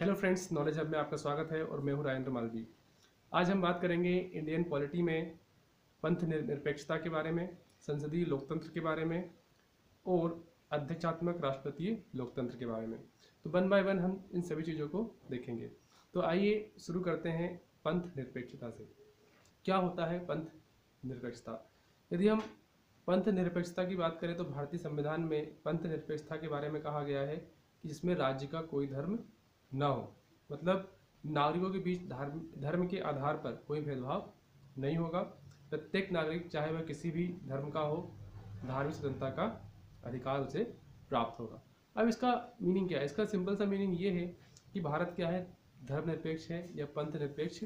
Hello friends knowledge hub में आपका स्वागत है और मैं हूँ राजेंद्र मालवी आज हम बात करेंगे इंडियन पॉलिटी में, पंथ निरपेक्षता के बारे में, संसदीय लोकतंत्र के बारे में और अध्यक्षात्मक राष्ट्रपतीय लोकतंत्र के बारे में। तो वन बाय वन हम इन सभी चीज़ों को देखेंगे। तो आइए शुरू करते हैं पंथ निरपेक्षता से। क्या होता है पंथ निरपेक्षता? यदि हम पंथ निरपेक्षता की बात करें तो भारतीय संविधान में पंथ निरपेक्षता के बारे में कहा गया है कि जिसमें राज्य का कोई धर्म न। हो मतलब नागरिकों के बीच धर्म धर्म के आधार पर कोई भेदभाव नहीं होगा। प्रत्येक नागरिक, चाहे वह किसी भी धर्म का हो, धार्मिक स्वतंत्रता का अधिकार उसे प्राप्त होगा। अब इसका मीनिंग क्या है? इसका सिंपल सा मीनिंग ये है कि भारत क्या है? धर्मनिरपेक्ष है या पंथ निरपेक्ष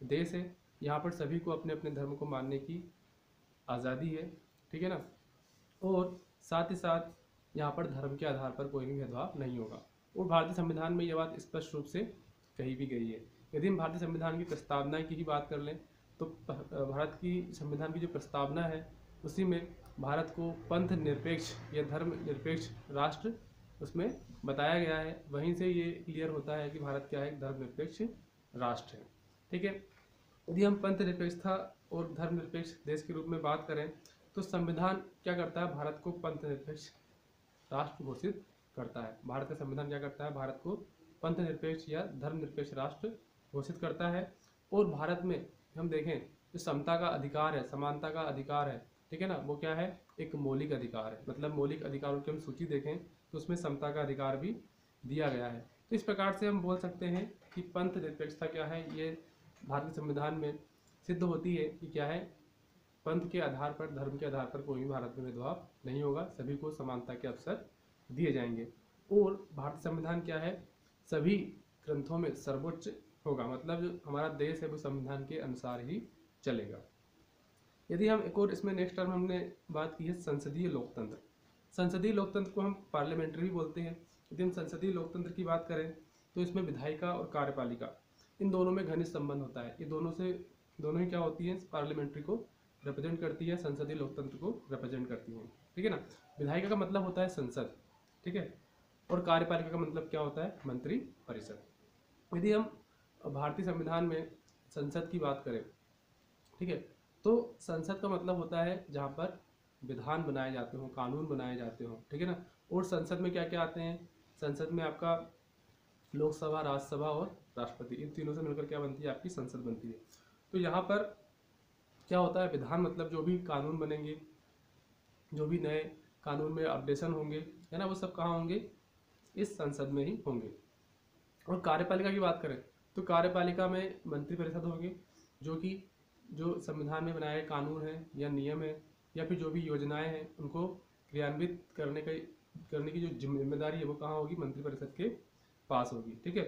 देश है। यहाँ पर सभी को अपने अपने धर्म को मानने की आज़ादी है। ठीक है ना? और साथ ही साथ यहाँ पर धर्म के आधार पर कोई भी भेदभाव नहीं होगा। और भारतीय संविधान में यह बात स्पष्ट रूप से कही भी गई है। यदि हम भारतीय संविधान की प्रस्तावना की ही बात कर लें तो भारत की संविधान की जो प्रस्तावना है, उसी में भारत को पंथ निरपेक्ष या धर्म निरपेक्ष राष्ट्र उसमें बताया गया है। वहीं से ये क्लियर होता है कि भारत क्या है? धर्म निरपेक्ष राष्ट्र है। ठीक है? यदि हम पंथ निरपेक्षता और धर्म निरपेक्ष देश के रूप में बात करें तो संविधान क्या करता है? भारत को पंथ निरपेक्ष राष्ट्र घोषित करता है। भारत का संविधान क्या करता है? भारत को पंथ निरपेक्ष या धर्म निरपेक्ष राष्ट्र घोषित करता है। और भारत में हम देखें, जो समता का अधिकार है, समानता का अधिकार है, ठीक है ना? वो क्या है? एक मौलिक अधिकार है। मतलब मौलिक अधिकारों की हम सूची देखें तो उसमें समता का अधिकार भी दिया गया है। तो इस प्रकार से हम बोल सकते हैं कि पंथ निरपेक्षता क्या है? ये भारतीय संविधान में सिद्ध होती है कि क्या है? पंथ के आधार पर, धर्म के आधार पर कोई भी भारत में भेदभाव नहीं होगा। सभी को समानता के अवसर दिए जाएँगे। और भारतीय संविधान क्या है? सभी ग्रंथों में सर्वोच्च होगा। मतलब जो हमारा देश है, वो संविधान के अनुसार ही चलेगा। यदि हम एक और इसमें नेक्स्ट टर्म हमने बात की है संसदीय लोकतंत्र। संसदीय लोकतंत्र को हम पार्लियामेंट्री भी बोलते हैं। यदि हम संसदीय लोकतंत्र की बात करें तो इसमें विधायिका और कार्यपालिका, इन दोनों में घनिष्ठ संबंध होता है। ये दोनों से, दोनों ही क्या होती है? पार्लियामेंट्री को रिप्रेजेंट करती है, संसदीय लोकतंत्र को रिप्रेजेंट करती है। ठीक है ना? विधायिका का मतलब होता है संसद। ठीक है? और कार्यपालिका का मतलब क्या होता है? मंत्री परिषद। यदि हम भारतीय संविधान में संसद की बात करें, ठीक है तो संसद का मतलब होता है जहाँ पर विधान बनाए जाते हों, कानून बनाए जाते हों, ठीक है ना? और संसद में क्या क्या आते हैं? संसद में आपका लोकसभा, राज्यसभा और राष्ट्रपति, इन तीनों से मिलकर क्या बनती है? आपकी संसद बनती है। तो यहाँ पर क्या होता है? विधान मतलब जो भी कानून बनेंगे, जो भी नए कानून में अपडेशन होंगे, है ना, वो सब कहाँ होंगे? इस संसद में ही होंगे। और कार्यपालिका की बात करें तो कार्यपालिका में मंत्री परिषद होगी, जो कि जो संविधान में बनाए कानून हैं, या नियम है, या फिर जो भी योजनाएँ हैं, उनको क्रियान्वित करने का, करने की जो ज़िम्मेदारी है, वो कहाँ होगी? मंत्रिपरिषद के पास होगी, ठीक है?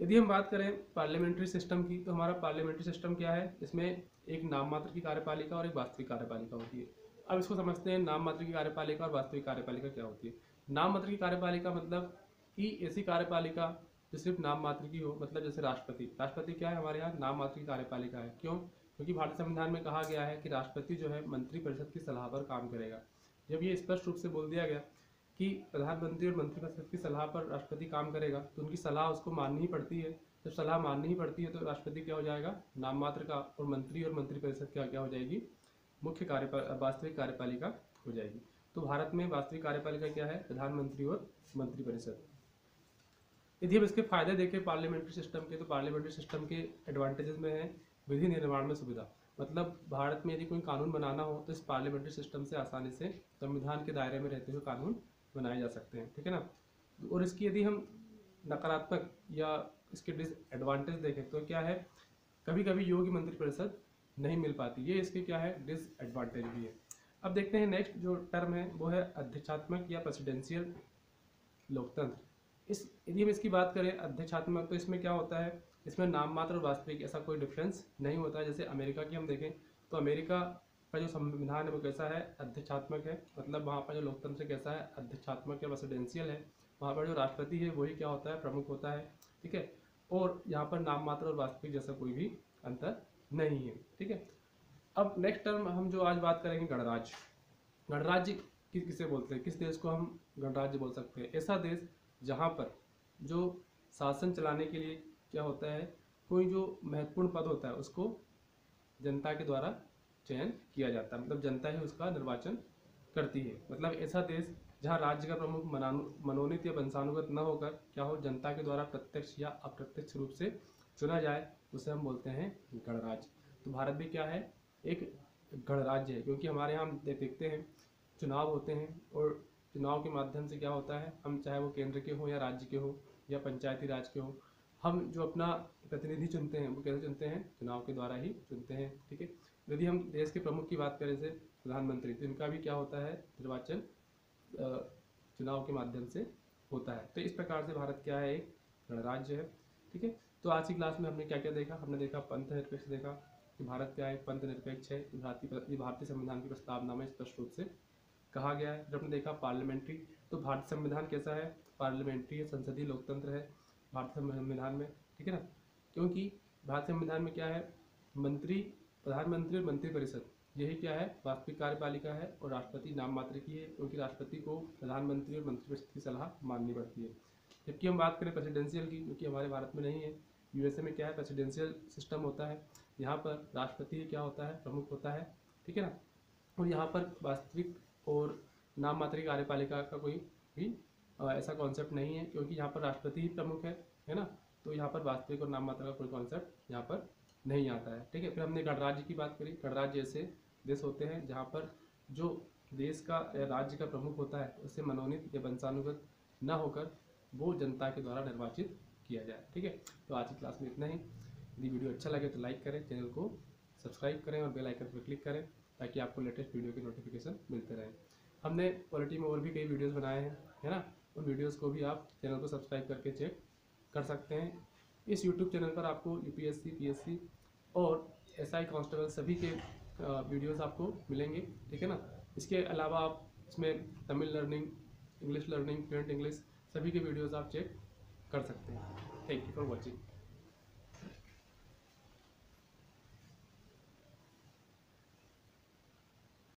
यदि हम बात करें पार्लियामेंट्री सिस्टम की तो हमारा पार्लियामेंट्री सिस्टम क्या है? इसमें एक नाम मात्र की कार्यपालिका और एक वास्तविक कार्यपालिका होती है। अब इसको समझते हैं नाम मात्र की कार्यपालिका और वास्तविक कार्यपालिका क्या होती है। नाम मात्र की कार्यपालिका मतलब कि ऐसी कार्यपालिका जो सिर्फ़ नाम मात्र की हो मतलब जैसे राष्ट्रपति। राष्ट्रपति क्या है हमारे यहाँ? नाम मात्र की कार्यपालिका है। क्यों? क्योंकि भारतीय संविधान में कहा गया है कि राष्ट्रपति जो है मंत्री परिषद की सलाह पर काम करेगा। जब ये स्पष्ट रूप से बोल दिया गया कि प्रधानमंत्री और मंत्रिपरिषद की सलाह पर राष्ट्रपति काम करेगा तो उनकी सलाह उसको माननी ही पड़ती है। जब सलाह माननी ही पड़ती है तो राष्ट्रपति क्या हो जाएगा? नाम मात्र का, और मंत्री और मंत्रिपरिषद क्या क्या हो जाएगी? मुख्य कार्य वास्तविक कार्यपालिका हो जाएगी। तो भारत में वास्तविक कार्यपालिका क्या है? प्रधानमंत्री और मंत्रिपरिषद। यदि हम इसके फ़ायदे देखें पार्लियामेंट्री सिस्टम के तो पार्लियामेंट्री सिस्टम के एडवांटेजेस में है विधि निर्माण में सुविधा। मतलब भारत में यदि कोई कानून बनाना हो तो इस पार्लियामेंट्री सिस्टम से आसानी से संविधान के दायरे में रहते हुए कानून बनाए जा सकते हैं, ठीक है ना? और इसकी यदि हम नकारात्मक या इसके डिसएडवांटेज देखें तो क्या है? कभी कभी योग्य मंत्री परिषद नहीं मिल पाती। ये इसके क्या है? डिसएडवांटेज भी है। अब देखते हैं नेक्स्ट जो टर्म है, वो है अध्यक्षात्मक या प्रेसिडेंशियल लोकतंत्र। इस यदि हम इसकी बात करें, अध्यक्षात्मक तो इसमें क्या होता है? इसमें नाम मात्र और वास्तविक ऐसा कोई डिफरेंस नहीं होता है। जैसे अमेरिका की हम देखें तो अमेरिका का जो संविधान है, वो कैसा है? अध्यक्षात्मक है। मतलब वहाँ पर जो लोकतंत्र कैसा है? अध्यक्षात्मक या प्रेसिडेंशियल है। वहाँ पर जो राष्ट्रपति है, वही क्या होता है? प्रमुख होता है। ठीक है? और यहाँ पर नाम मात्र और वास्तविक जैसा कोई भी अंतर नहीं है, ठीक है? अब नेक्स्ट टर्म हम जो आज बात करेंगे गणराज्य। गणराज्य किस, किसे बोलते हैं? किस देश को हम गणराज्य बोल सकते हैं? ऐसा देश जहाँ पर जो शासन चलाने के लिए क्या होता है? कोई जो महत्वपूर्ण पद होता है, उसको जनता के द्वारा चयन किया जाता है। मतलब जनता ही उसका निर्वाचन करती है। मतलब ऐसा देश जहाँ राज्य का प्रमुख मनोनीत या वंशानुगत न होकर क्या हो, जनता के द्वारा प्रत्यक्ष या अप्रत्यक्ष रूप से चुना जाए उसे हम बोलते हैं गणराज्य। तो भारत भी क्या है? एक गणराज्य है, क्योंकि हमारे यहाँ हम देखते हैं, चुनाव होते हैं और चुनाव के माध्यम से क्या होता है? हम चाहे वो केंद्र के हों या राज्य के हो या पंचायती राज के हो, हम जो अपना प्रतिनिधि चुनते हैं, वो कैसे चुनते हैं? चुनाव के द्वारा ही चुनते हैं, ठीक है? यदि हम देश के प्रमुख की बात करें जैसे प्रधानमंत्री तो इनका भी क्या होता है? निर्वाचन चुनाव के माध्यम से होता है। तो इस प्रकार से भारत क्या है? एक गणराज्य है, ठीक है? तो आज की क्लास में हमने क्या क्या देखा? हमने देखा पंथ निरपेक्ष देखा कि भारत क्या है पंथ निरपेक्ष है। भारतीय भारतीय संविधान की प्रस्तावना में स्पष्ट रूप से कहा गया है। जब हमने देखा पार्लियामेंट्री तो भारतीय संविधान कैसा है? पार्लियामेंट्री है, संसदीय लोकतंत्र है भारतीय संविधान में, ठीक है ना? क्योंकि भारतीय संविधान में क्या है? मंत्री, प्रधानमंत्री और मंत्रिपरिषद, यही क्या है? वास्तविक कार्यपालिका है और राष्ट्रपति नाम मात्र की है, क्योंकि राष्ट्रपति को प्रधानमंत्री और मंत्रिपरिषद की सलाह माननी पड़ती है। जबकि हम बात करें प्रेसिडेंशियल की क्योंकि हमारे भारत में नहीं है यूएसए में क्या है प्रेसिडेंशियल सिस्टम होता है। यहाँ पर राष्ट्रपति क्या होता है, प्रमुख होता है, ठीक है ना? और यहाँ पर वास्तविक और नाम मात्र कार्यपालिका का कोई भी ऐसा कॉन्सेप्ट नहीं है, क्योंकि यहाँ पर राष्ट्रपति ही प्रमुख है है ना? तो यहाँ पर वास्तविक और नाम मात्र का कोई कॉन्सेप्ट यहाँ पर नहीं आता है, ठीक है? फिर हमने गणराज्य की बात करी। गणराज्य ऐसे देश होते हैं जहाँ पर जो देश का या राज्य का प्रमुख होता है, उससे मनोनीत या वंशानुगत न होकर वो जनता के द्वारा निर्वाचित किया जाए, ठीक है? तो आज की क्लास में इतना ही। यदि वीडियो अच्छा लगे तो लाइक करें, चैनल को सब्सक्राइब करें और बेल आइकन पर क्लिक करें ताकि आपको लेटेस्ट वीडियो के नोटिफिकेशन मिलते रहें। हमने पॉलिटी में और भी कई वीडियोस बनाए हैं, है ना? उन वीडियोस को भी आप चैनल को सब्सक्राइब करके चेक कर सकते हैं। इस यूट्यूब चैनल पर आपको यूपीएससी पीएससी और एसआई कांस्टेबल सभी के वीडियोस आपको मिलेंगे, ठीक है ना? इसके अलावा आप इसमें Tamil learning English learning fluent English सभी के वीडियोज़ आप चेक कर सकते हैं। Thank you for watching